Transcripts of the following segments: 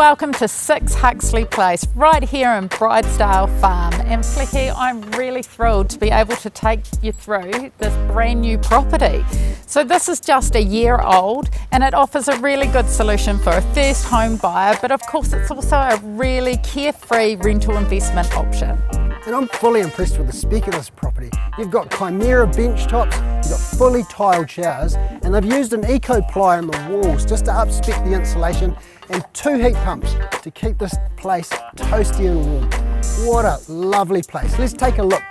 welcome to 6 Huxley Place, right here in Bridesdale Farm. And Feleki, I'm really thrilled to be able to take you through this brand new property. So this is just a year old and it offers a really good solution for a first home buyer, but of course it's also a really carefree rental investment option. And I'm fully impressed with the spec of this property. You've got Chimera bench tops, you've got fully tiled showers, and they've used an eco ply on the walls just to up spec the insulation and two heat pumps to keep this place toasty and warm. What a lovely place. Let's take a look.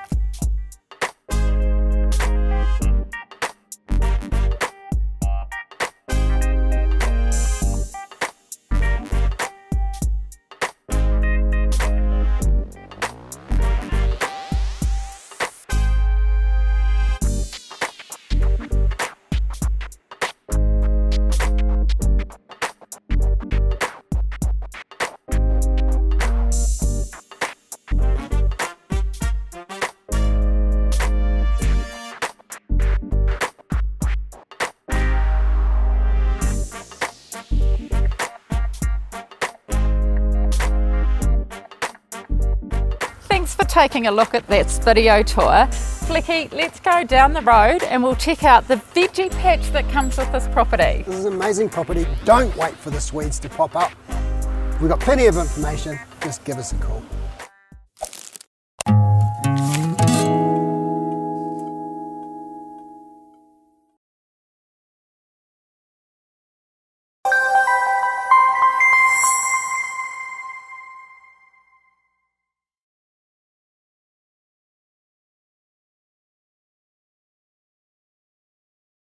For taking a look at this video tour. Feleki, let's go down the road and we'll check out the veggie patch that comes with this property. This is an amazing property. Don't wait for the Swedes to pop up. We've got plenty of information. Just give us a call.